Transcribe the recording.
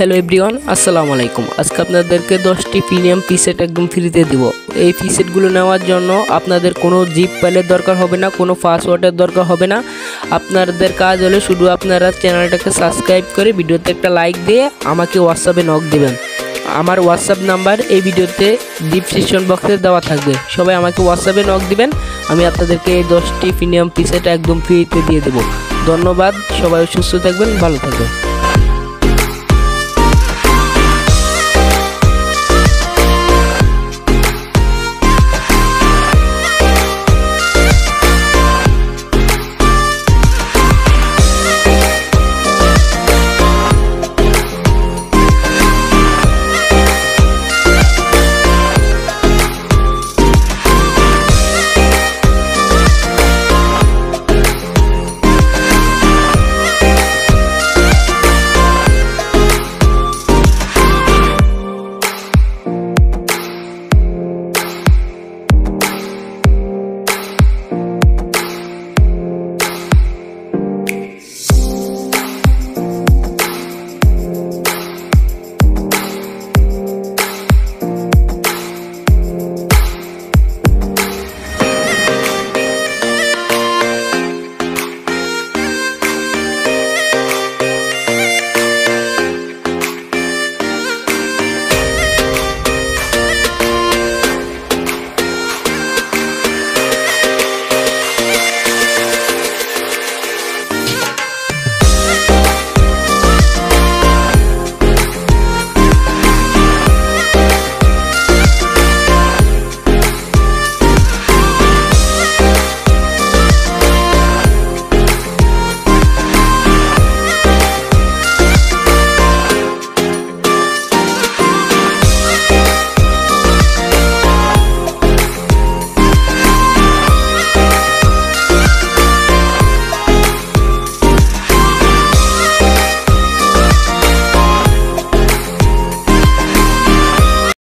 Hello everyone আসসালামু আলাইকুম আজকে আপনাদেরকে দশটি প্রিমিয়াম পিসেট একদম ফ্রিতে দিব। এই পিসেটগুলো নেওয়ার জন্য আপনাদের কোনো জিপ প্যালের দরকার হবে না, কোনো পাসওয়ার্ডের দরকার হবে না। আপনাদের কাজ হলে শুধু আপনারা চ্যানেলটাকে সাবস্ক্রাইব করে ভিডিওতে একটা লাইক দিয়ে আমাকে হোয়াটসঅ্যাপে নক দেবেন। আমার হোয়াটসঅ্যাপ নাম্বার এই ভিডিওতে ডিসক্রিপশন বক্সে দেওয়া থাকবে। সবাই আমাকে হোয়াটসঅ্যাপে নক দিবেন। আমি আপনাদেরকে এই দশটি প্রিমিয়াম পিসেট একদম ফ্রিতে দিয়ে দেবো। ধন্যবাদ। সবাই সুস্থ থাকবেন, ভালো থাকবেন।